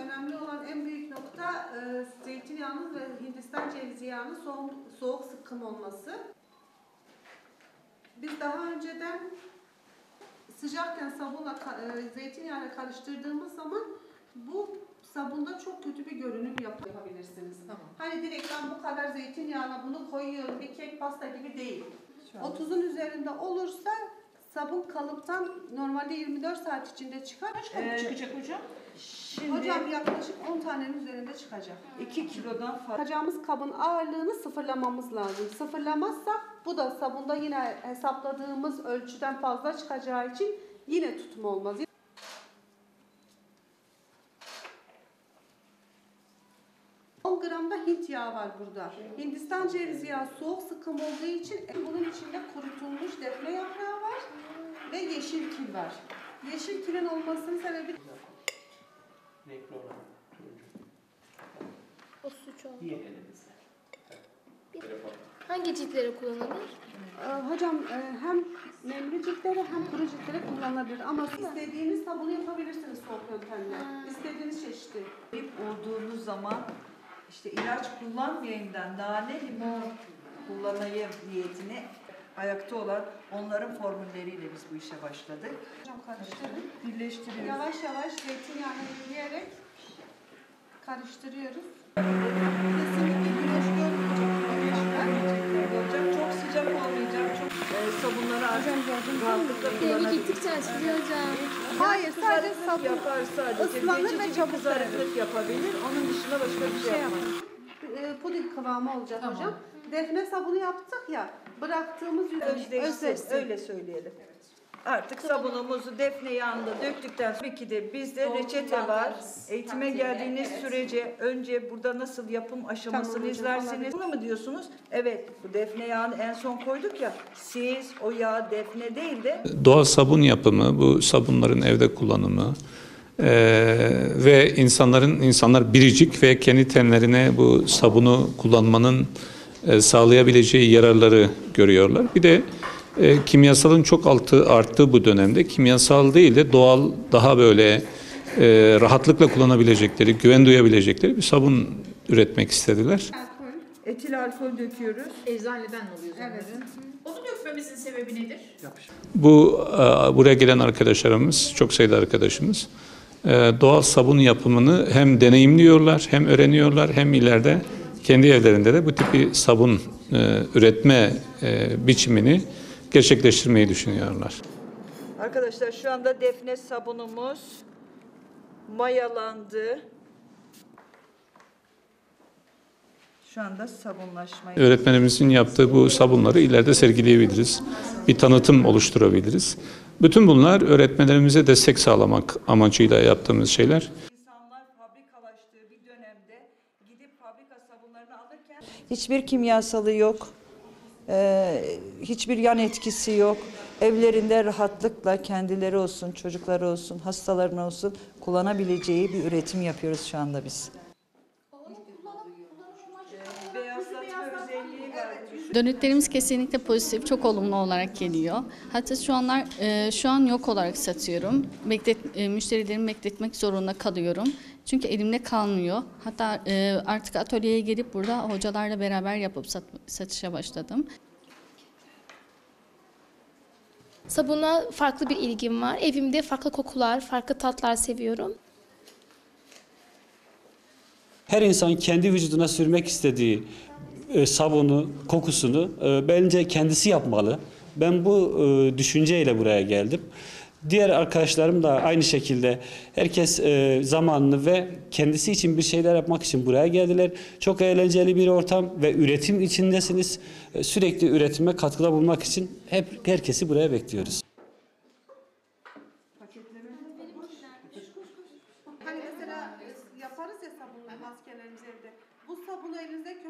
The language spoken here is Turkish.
önemli olan en büyük nokta e, zeytinyağının ve Hindistan cevizi yağının soğuk, soğuk sıkım olması. Biz daha önceden sıcakken sabunla e, zeytinyağıyla karıştırdığımız zaman bu sabunda çok kötü bir görünüm yap- yapabilirsiniz. Tamam. Hani direkt ben bu kadar zeytinyağına bunu koyuyorum bir kek pasta gibi değil. An 30'un üzerinde olursa sabun kalıptan normalde 24 saat içinde çıkar. Kaç kalıp Ee, çıkacak hocam? Şimdi Hocam yaklaşık 10 tanenin üzerinde çıkacak. 2 kilodan fazla. Yapacağımız kabın ağırlığını sıfırlamamız lazım. Sıfırlamazsak bu da sabunda yine hesapladığımız ölçüden fazla çıkacağı için yine tutum olmaz. 10 gram da Hint yağı var burada. Hindistan cevizi yağı soğuk sıkım olduğu için bunun içinde kurutulmuş defne yaprağı var ve yeşil kil var. Yeşil kilin olmasının sebebi Renkli olan turuncu. O suç oldu. Elimizde. Hangi ciltlere kullanılır? Ee, Hocam e, hem nemli ciltlere hem kuru ciltlere kullanılabilir ama istediğiniz sabunu yapabilirsiniz soğuk yöntemle. İstediğiniz çeşidi. Olduğunuz zaman işte ilaç kullanmayayımdan nane limon kullanayım niyetine ayakta olan onların formülleriyle biz bu işe başladık. Hocam karıştırın. Birleştiriyoruz. Yavaş yavaş zeytinyağını ekleyerek karıştırıyoruz. Kesinlikle güneş görmeyecek. olacak. Çok sıcak olmayacak. Çok e, sabunları artık rahatlıkla kullanabiliriz. gittikten sonra hocam. Hayır sadece Kızarıklık sabun yapar sadece. ıslanır ve Geçici bir çabuk kızarıklık yapabilir. Onun dışında başka bir şey yapmaz. E, puding kıvamı olacak Tamam. hocam. Defne sabunu yaptık ya. Bıraktığımız yüzey özdeşsin. öyle söyleyelim. Artık sabunumuzu defne yağında döktükten sonra ki de bizde reçete var. Eğitime geldiğiniz sürece önce burada nasıl yapım aşamasını Tamam izlersiniz. Bunu mu diyorsunuz? Evet, bu defne yağını en son koyduk ya. Siz o yağ defne değil de doğal sabun yapımı, bu sabunların evde kullanımı eee, ve insanların insanlar biricik ve kendi tenlerine bu sabunu kullanmanın eee, sağlayabileceği yararları görüyorlar. Bir de eee, kimyasalın çok altı arttığı bu dönemde kimyasal değil de doğal daha böyle eee, rahatlıkla kullanabilecekleri, güven duyabilecekleri bir sabun üretmek istediler. Alkol. etil alkol döküyoruz. Eczaneden alıyoruz Evet. onları. Onu dökmemizin sebebi nedir? Bu e, buraya gelen arkadaşlarımız, çok sayıda arkadaşımız e, doğal sabun yapımını hem deneyimliyorlar, hem öğreniyorlar, hem ileride kendi evlerinde de bu tip bir sabun e, üretme e, biçimini gerçekleştirmeyi düşünüyorlar. Arkadaşlar şu anda defne sabunumuz mayalandı. Şu anda sabunlaşmayı Öğretmenimizin yaptığı bu sabunları ileride sergileyebiliriz. Bir tanıtım oluşturabiliriz. Bütün bunlar öğretmenlerimize destek sağlamak amacıyla yaptığımız şeyler. İnsanlar fabrikalaştığı bir dönemde gidip fabrika sabunlarını alırken hiçbir kimyasalı yok. Ee, hiçbir yan etkisi yok. Evlerinde rahatlıkla kendileri olsun, çocukları olsun, hastalarına olsun kullanabileceği bir üretim yapıyoruz şu anda biz. Dönütlerimiz kesinlikle pozitif, çok olumlu olarak geliyor. Hatta şu anlar e, şu an yok olarak satıyorum. Beklet, e, müşterilerimi bekletmek zorunda kalıyorum. Çünkü elimde kalmıyor. Hatta e, artık atölyeye gelip burada hocalarla beraber yapıp sat, satışa başladım. Sabuna farklı bir ilgim var. Evimde farklı kokular, farklı tatlar seviyorum. her insan kendi vücuduna sürmek istediği e, sabunu, kokusunu e, bence kendisi yapmalı. Ben bu e, düşünceyle buraya geldim. Diğer arkadaşlarım da aynı şekilde herkes e, zamanını ve kendisi için bir şeyler yapmak için buraya geldiler. Çok eğlenceli bir ortam ve üretim içindesiniz. E, Sürekli üretime katkıda bulunmak için hep herkesi buraya bekliyoruz. Hani mesela yaparız ya sabunla maskelerimizi evde. Bu sabunu elinizde